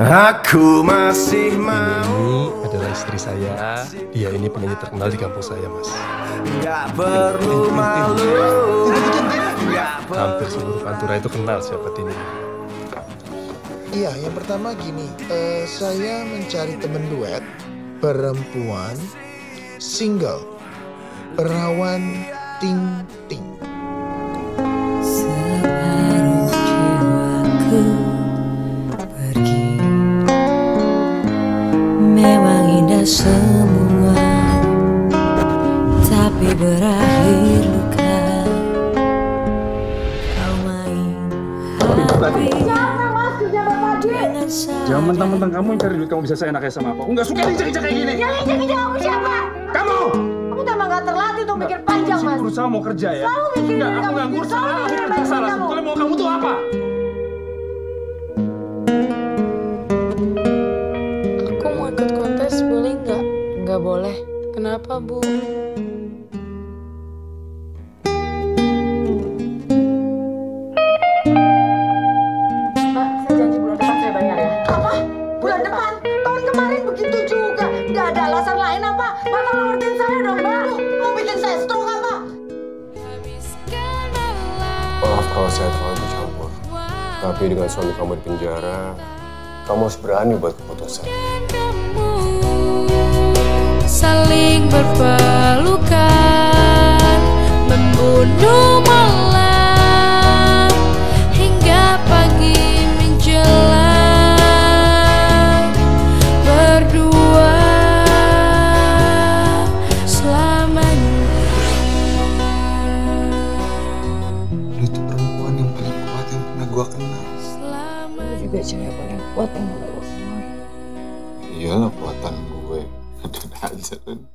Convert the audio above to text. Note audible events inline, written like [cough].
Aku masih mau Ini adalah istri saya. Dia ini penyanyi terkenal di kampung saya, Mas. Gak perlu malu Hampir seluruh pantura itu kenal siapa ini. Iya, yang pertama gini, eh, saya mencari temen duet perempuan single perawan ting ting. Semua Tapi berakhir luka Kau main hati Jangan mentang-mentang kamu yang cari duit kamu bisa seenaknya sama aku. Enggak suka dicek-cek kayak gini. Yang injek-injek kamu siapa? Kamu! Kamu tuh emang gak terlatih tuh mikir panjang, Mas. berusaha mau kerja ya. Selalu mikirin Enggak, aku kamu nganggur sendiri, selalu salah. Aku mikirin kerja bikin saya stroke apa? Maaf kalau saya terlalu bercampur. Tapi dengan suami kamu di penjara, kamu harus berani buat keputusan. Saling berpelukan membunuh malam hingga pagi menjelang berdua selamanya Lu tuh perempuan yang paling kuat yang pernah gua kenal. selamanya Juga cewek paling kuat yang gue kenal. Iyalah kuatan gue. [laughs] abandoned